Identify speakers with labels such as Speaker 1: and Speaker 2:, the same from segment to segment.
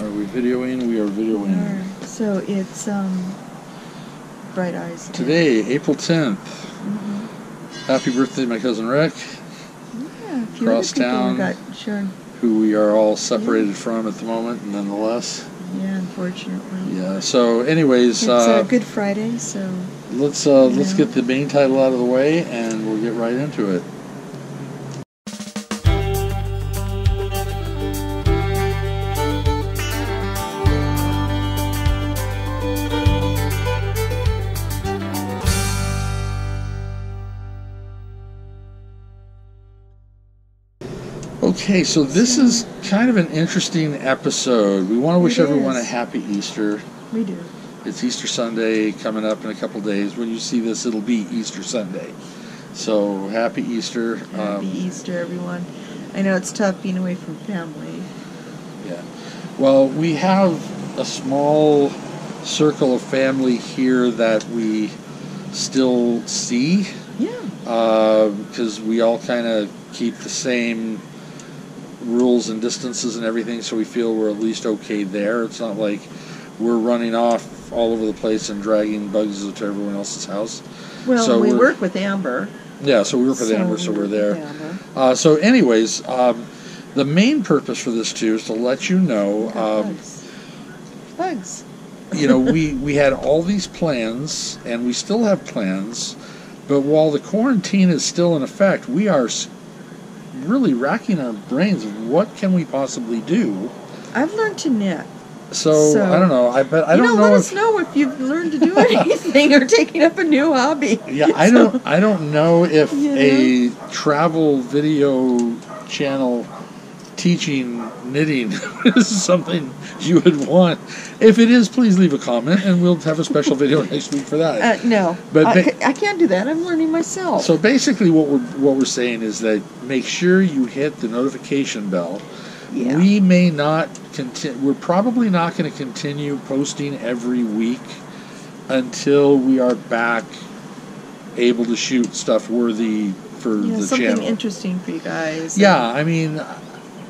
Speaker 1: Are we videoing? We are videoing.
Speaker 2: So it's um, Bright Eyes. Day.
Speaker 1: Today, April 10th.
Speaker 2: Mhm.
Speaker 1: Happy birthday, my cousin Rick,
Speaker 2: Yeah,
Speaker 1: Cross town.
Speaker 2: got sure.
Speaker 1: who we are all separated from at the moment, nonetheless.
Speaker 2: Yeah, unfortunately.
Speaker 1: Yeah. So, anyways,
Speaker 2: It's
Speaker 1: uh,
Speaker 2: Good Friday, so
Speaker 1: let's uh, let's
Speaker 2: Yeah.
Speaker 1: get the main title out of the way, and we'll get right into it. Okay, so this is kind of an interesting episode. We want to wish everyone a happy Easter.
Speaker 2: we do.
Speaker 1: It's Easter Sunday coming up in a couple days. When you see this, it'll be Easter Sunday. So happy Easter.
Speaker 2: Happy
Speaker 1: Um,
Speaker 2: Easter, everyone. I know it's tough being away from family.
Speaker 1: yeah. Well, we have a small circle of family here that we still see
Speaker 2: Yeah.
Speaker 1: because we all kind of keep the same rules and distances and everything, so we feel we're at least okay there. It's not like we're running off all over the place and dragging bugs to everyone else's house.
Speaker 2: Well,
Speaker 1: So
Speaker 2: we work with Amber.
Speaker 1: Yeah, so we work with Amber, so
Speaker 2: we
Speaker 1: we're there. Uh, so, anyways, um, the main purpose for this too is to let you know. Um,
Speaker 2: bugs. Bugs.
Speaker 1: you know, we we had all these plans, and we still have plans, but while the quarantine is still in effect, we are really racking our brains what can we possibly do.
Speaker 2: I've learned to knit.
Speaker 1: So,
Speaker 2: So-
Speaker 1: I don't know. I bet I don't
Speaker 2: know,
Speaker 1: know
Speaker 2: let
Speaker 1: if
Speaker 2: us know if you've learned to do anything or taken up a new hobby.
Speaker 1: yeah I
Speaker 2: So-
Speaker 1: don't I don't know if
Speaker 2: You
Speaker 1: a travel video channel teaching knitting is something you would want. If it is, please leave a comment, and we'll have a special video next week for that.
Speaker 2: Uh, no,
Speaker 1: But
Speaker 2: I,
Speaker 1: ba-
Speaker 2: ca- I can't do that. I'm learning myself.
Speaker 1: So basically, what we're what we're saying is that make sure you hit the notification bell.
Speaker 2: yeah.
Speaker 1: We may not continue. We're probably not going to continue posting every week until we are back able to shoot stuff worthy for
Speaker 2: yeah,
Speaker 1: the
Speaker 2: something
Speaker 1: channel.
Speaker 2: interesting for you guys.
Speaker 1: yeah, I mean,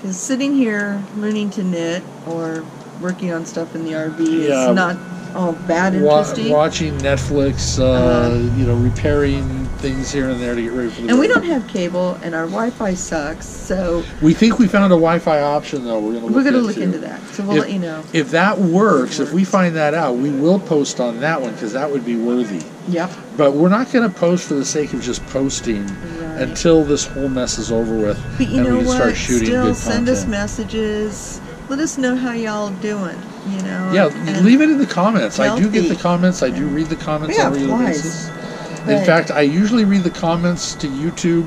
Speaker 2: Because sitting here learning to knit or working on stuff in the RV
Speaker 1: Yeah.
Speaker 2: is not all bad
Speaker 1: wa-
Speaker 2: interesting.
Speaker 1: watching Netflix, uh,
Speaker 2: Uh-huh.
Speaker 1: you know, repairing things here and there to get ready for the.
Speaker 2: and we don't have cable, and our Wi-Fi sucks, so
Speaker 1: We think we found a Wi-Fi option though. We're going to look
Speaker 2: we're going to
Speaker 1: into.
Speaker 2: look into that. So we'll
Speaker 1: If-
Speaker 2: let you know.
Speaker 1: If that works, if we find that out, we will post on that one because that would be worthy.
Speaker 2: Yep.
Speaker 1: But we're not going to post for the sake of just posting
Speaker 2: Right.
Speaker 1: Until this whole mess is over with
Speaker 2: But you
Speaker 1: and
Speaker 2: know
Speaker 1: we can
Speaker 2: what?
Speaker 1: start shooting
Speaker 2: Still
Speaker 1: good
Speaker 2: send us messages. Let us know how y'all doing. You know.
Speaker 1: yeah, leave it in the comments. I do get the comments. I do read the comments
Speaker 2: Yeah,
Speaker 1: on a regular
Speaker 2: flies.
Speaker 1: basis. In
Speaker 2: But-
Speaker 1: fact, I usually read the comments to YouTube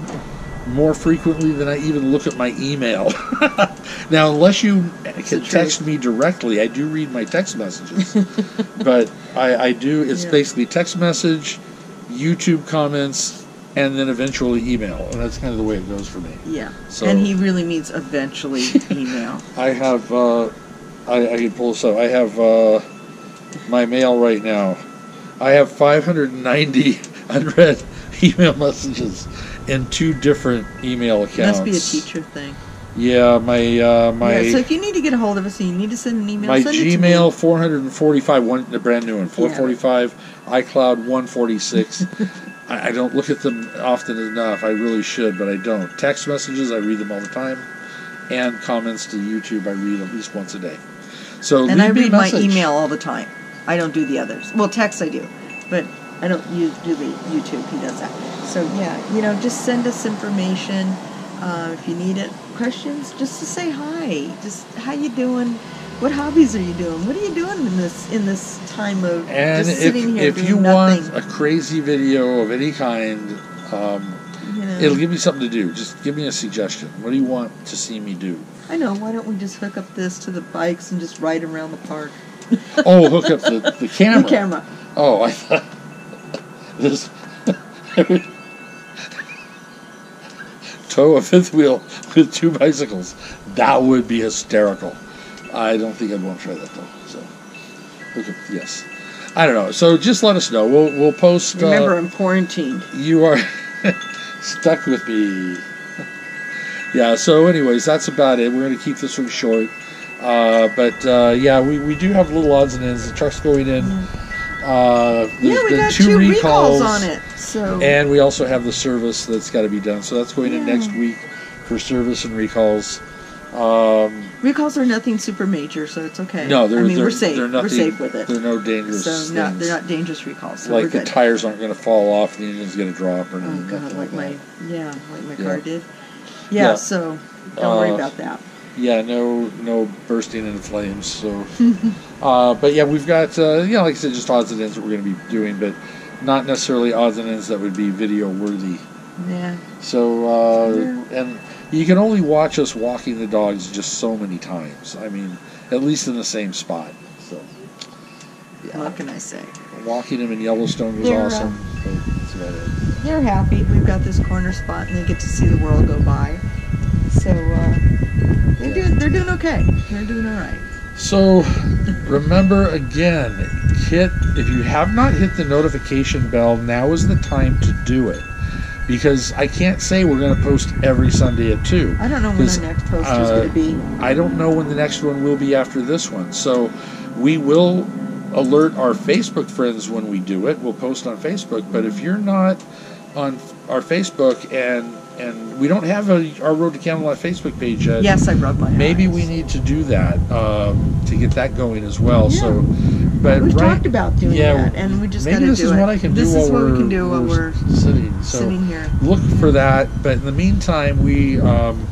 Speaker 1: more frequently than I even look at my email. now, unless you can text me directly, I do read my text messages. but I, I do, it's
Speaker 2: Yeah.
Speaker 1: basically text message, YouTube comments, and then eventually email. And that's kind of the way it goes for me.
Speaker 2: Yeah.
Speaker 1: So-
Speaker 2: and he really means eventually email.
Speaker 1: I have, uh, I, I can pull this up. I have uh, my mail right now. I have 590 unread email messages in two different email accounts.
Speaker 2: It Must be a teacher thing.
Speaker 1: Yeah, my uh, my
Speaker 2: yeah, so if you need to get a hold of us and you need to send an email,
Speaker 1: my
Speaker 2: send it to
Speaker 1: Gmail 445 one the brand new one 445 iCloud 146. I, I don't look at them often enough. I really should, but I don't. Text messages I read them all the time, and comments to YouTube I read at least once a day. So
Speaker 2: And I read my email all the time. I don't do the others. Well, text I do, but I don't use do the YouTube. He does that. So yeah, you know, just send us information uh, if you need it. Questions, just to say hi. Just how you doing? What hobbies are you doing? What are you doing in this in this time of
Speaker 1: And
Speaker 2: just
Speaker 1: if,
Speaker 2: sitting here
Speaker 1: if
Speaker 2: doing
Speaker 1: you
Speaker 2: nothing?
Speaker 1: want a crazy video of any kind, um,
Speaker 2: you know,
Speaker 1: it'll give me something to do. Just give me a suggestion. What do you want to see me do?
Speaker 2: I know. Why don't we just hook up this to the bikes and just ride around the park?
Speaker 1: Oh, hook up the, the camera.
Speaker 2: The camera.
Speaker 1: Oh, I thought this. Tow a fifth wheel with two bicycles. That would be hysterical. I don't think I'd want to try that though. So, up, yes. I don't know. So just let us know. We'll we'll post.
Speaker 2: Remember,
Speaker 1: uh,
Speaker 2: I'm quarantined.
Speaker 1: you are stuck with me. yeah. So, anyways, that's about it. We're going to keep this one short. Uh, but uh, yeah, we, we do have little odds and ends. The truck's going in. Uh,
Speaker 2: Yeah,
Speaker 1: there's
Speaker 2: we got
Speaker 1: two,
Speaker 2: two
Speaker 1: recalls,
Speaker 2: recalls on it. So
Speaker 1: and we also have the service that's got to be done. So that's going in next week for service and recalls. Um,
Speaker 2: recalls are nothing super major, so it's okay.
Speaker 1: no, they're,
Speaker 2: I mean
Speaker 1: they're,
Speaker 2: we're safe.
Speaker 1: They're nothing,
Speaker 2: we're safe with it.
Speaker 1: They're no dangerous.
Speaker 2: So not, they're not dangerous recalls. So
Speaker 1: like the tires aren't going to fall off, the engine's going to drop, or
Speaker 2: Oh
Speaker 1: anything
Speaker 2: god,
Speaker 1: nothing
Speaker 2: like my yeah, like my
Speaker 1: Yeah.
Speaker 2: car did. Yeah,
Speaker 1: Yeah.
Speaker 2: so don't worry
Speaker 1: Uh,
Speaker 2: about that.
Speaker 1: Yeah, no, no bursting into flames. So, uh, but yeah, we've got uh, you know, like I said, just odds and ends that we're going to be doing, but not necessarily odds and ends that would be video worthy.
Speaker 2: Yeah.
Speaker 1: So, uh,
Speaker 2: Yeah.
Speaker 1: and you can only watch us walking the dogs just so many times. I mean, at least in the same spot. So, yeah,
Speaker 2: What can I say?
Speaker 1: walking them in Yellowstone was
Speaker 2: They're, uh,
Speaker 1: awesome. but that's about it.
Speaker 2: They're happy. We've got this corner spot, and they get to see the world go by. So uh, they're
Speaker 1: Yeah.
Speaker 2: doing they're doing okay. They're doing all right.
Speaker 1: So remember again, hit if you have not hit the notification bell, now is the time to do it. Because I can't say we're going to post every Sunday at 2.
Speaker 2: I don't know when our next post is
Speaker 1: uh,
Speaker 2: going to be.
Speaker 1: I don't know when the next one will be after this one. So we will alert our Facebook friends when we do it. We'll post on Facebook. But if you're not on our Facebook and and we don't have a our Road to Camelot Facebook page yet,
Speaker 2: Yes, I rubbed my
Speaker 1: maybe
Speaker 2: eyes.
Speaker 1: we need to do that um, to get that going as well.
Speaker 2: Yeah.
Speaker 1: So, but
Speaker 2: We've
Speaker 1: right,
Speaker 2: talked about doing
Speaker 1: yeah,
Speaker 2: that, and we just got
Speaker 1: maybe this is
Speaker 2: it.
Speaker 1: what I can do.
Speaker 2: this
Speaker 1: is
Speaker 2: what
Speaker 1: we're,
Speaker 2: can do while we're
Speaker 1: sitting. So
Speaker 2: sitting here.
Speaker 1: look for that. But in the meantime, we um,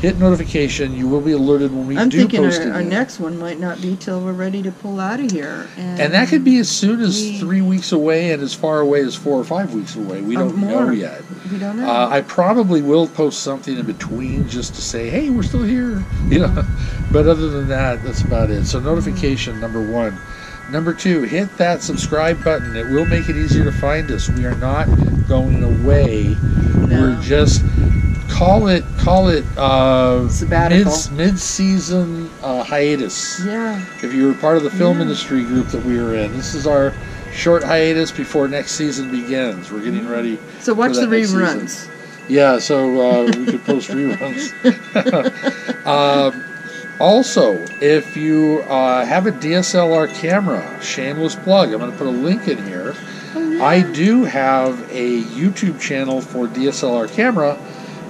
Speaker 1: hit notification. You will be alerted when we
Speaker 2: I'm
Speaker 1: do
Speaker 2: thinking
Speaker 1: post
Speaker 2: our, our next one might not be till we're ready to pull out of here, and,
Speaker 1: And that could be as soon as
Speaker 2: we-
Speaker 1: three weeks away and as far away as four or five weeks away. We don't know yet.
Speaker 2: we don't know.
Speaker 1: Uh, I probably will post something in between just to say, "Hey, we're still here," you know. but other than that, that's about it. So notification number one. Number two, hit that subscribe button. It will make it easier to find us. We are not going away.
Speaker 2: No.
Speaker 1: We're just call it call it uh,
Speaker 2: Sabbatical.
Speaker 1: mid season uh, hiatus
Speaker 2: yeah,
Speaker 1: if you were part of the film
Speaker 2: Yeah.
Speaker 1: industry group that we were in. This is our short hiatus before next season begins. We're getting ready.
Speaker 2: so watch the
Speaker 1: that next season.
Speaker 2: reruns.
Speaker 1: Yeah, so uh, we could post reruns. um, also, if you uh, have a DSLR camera, shameless plug, I'm going to put a link in here.
Speaker 2: Oh, yeah.
Speaker 1: I do have a YouTube channel for DSLR camera,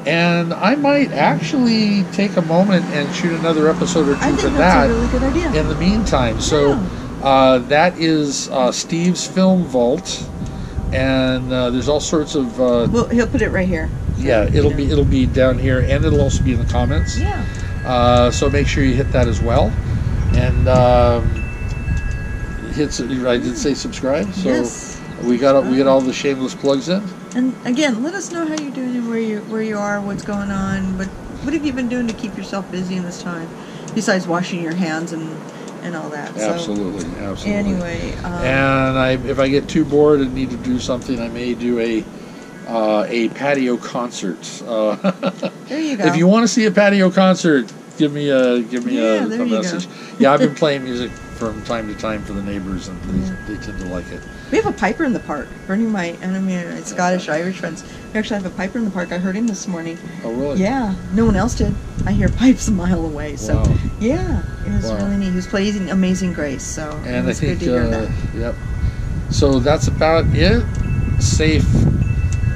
Speaker 1: and I might actually take a moment and shoot another episode or two for that
Speaker 2: really
Speaker 1: in the meantime. So
Speaker 2: Yeah.
Speaker 1: uh, that is uh, Steve's Film Vault, and uh, there's all sorts of uh,
Speaker 2: well, he'll put it right here.
Speaker 1: yeah. It'll be it'll be down here, and it'll also be in the comments.
Speaker 2: Yeah.
Speaker 1: Uh, so make sure you hit that as well, and um, hit. I did say subscribe. So
Speaker 2: yes.
Speaker 1: we got we got all the shameless plugs in.
Speaker 2: And again, let us know how you're doing and where you where you are, what's going on. What what have you been doing to keep yourself busy in this time, besides washing your hands and and all that.
Speaker 1: Absolutely,
Speaker 2: So
Speaker 1: absolutely.
Speaker 2: anyway, um,
Speaker 1: And I, if I get too bored and need to do something, I may do a uh, a patio concert. Uh,
Speaker 2: there you go.
Speaker 1: if you want to see a patio concert, give me a give me
Speaker 2: Yeah,
Speaker 1: a, a message. yeah, I've been playing music from time to time for the neighbors, and they,
Speaker 2: Yeah.
Speaker 1: they tend to like it.
Speaker 2: we have a piper in the park. Bernie, my enemy, my Scottish Irish friends. We actually have a piper in the park. I heard him this morning.
Speaker 1: Oh, really?
Speaker 2: Yeah, no one else did. I hear pipes a mile away. So
Speaker 1: Wow.
Speaker 2: yeah, it was
Speaker 1: Wow.
Speaker 2: really neat. He was playing Amazing Grace. So it
Speaker 1: And I
Speaker 2: was
Speaker 1: think,
Speaker 2: good to hear
Speaker 1: uh,
Speaker 2: that.
Speaker 1: yep. So that's about it. Safe.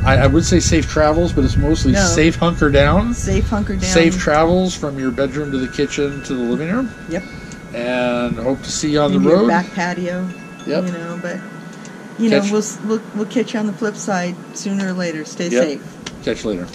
Speaker 1: I, I would say safe travels, but it's mostly
Speaker 2: No.
Speaker 1: safe hunker down.
Speaker 2: Safe hunker down.
Speaker 1: Safe travels from your bedroom to the kitchen to the living room.
Speaker 2: Yep.
Speaker 1: And hope to see you on
Speaker 2: Maybe
Speaker 1: the road.
Speaker 2: back patio.
Speaker 1: Yep.
Speaker 2: You know, but you
Speaker 1: Catch-
Speaker 2: know, we'll, we'll we'll catch you on the flip side sooner or later. Stay
Speaker 1: Yep.
Speaker 2: safe.
Speaker 1: Catch you later.